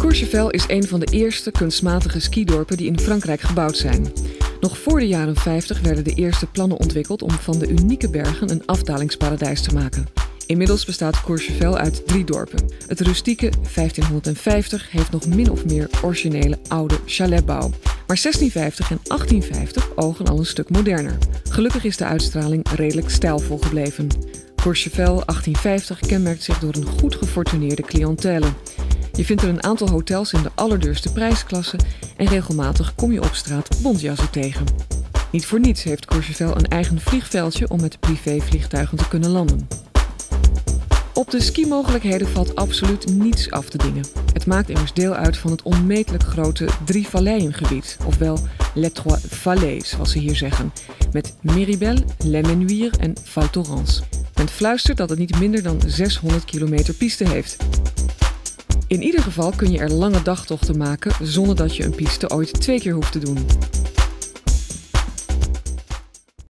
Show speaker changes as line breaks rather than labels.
Courchevel is een van de eerste kunstmatige skidorpen die in Frankrijk gebouwd zijn. Nog voor de jaren 50 werden de eerste plannen ontwikkeld om van de unieke bergen een afdalingsparadijs te maken. Inmiddels bestaat Courchevel uit drie dorpen. Het rustieke 1550 heeft nog min of meer originele oude chaletbouw. Maar 1650 en 1850 ogen al een stuk moderner. Gelukkig is de uitstraling redelijk stijlvol gebleven. Courchevel 1850 kenmerkt zich door een goed gefortuneerde cliëntele. Je vindt er een aantal hotels in de allerduurste prijsklasse en regelmatig kom je op straat bontjassen tegen. Niet voor niets heeft Courchevel een eigen vliegveldje om met privévliegtuigen te kunnen landen. Op de skimogelijkheden valt absoluut niets af te dingen. Het maakt immers deel uit van het onmetelijk grote Drie Valleiengebied, ofwel Les Trois Vallées, zoals ze hier zeggen, met Miribel, Les Menuires en Val Thorens. Men fluistert dat het niet minder dan 600 kilometer piste heeft. In ieder geval kun je er lange dagtochten maken zonder dat je een piste ooit twee keer hoeft te doen.